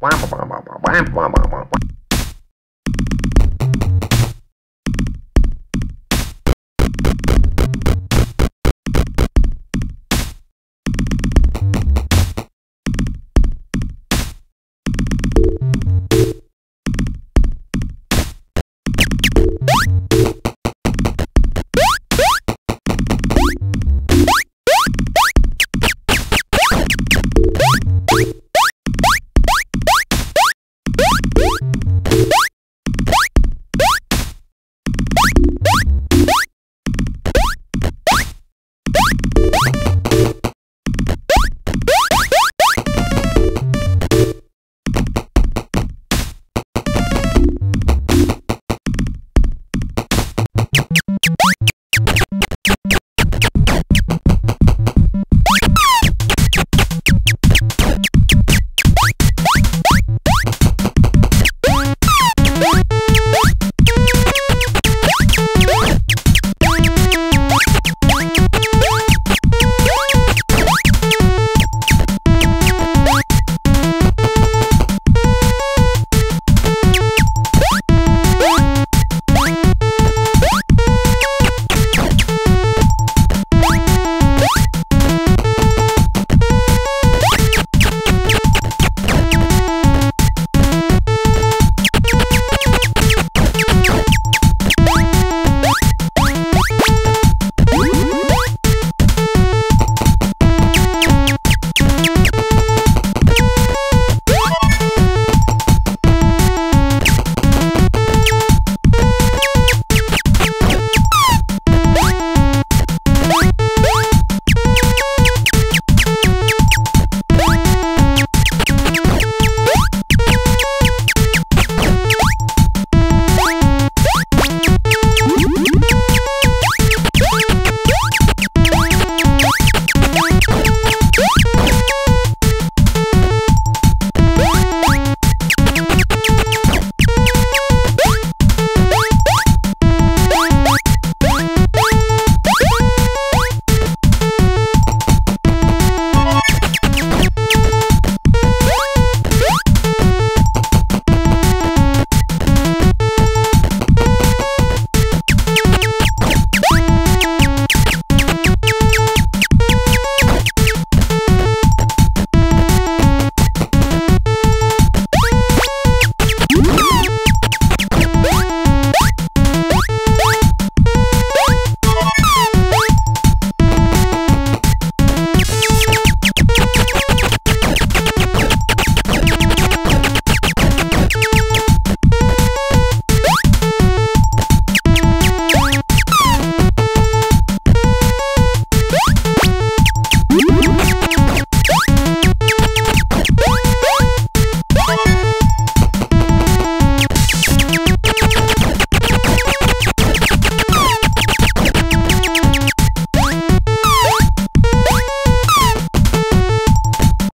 bam bam bam bam bam bam bam wow.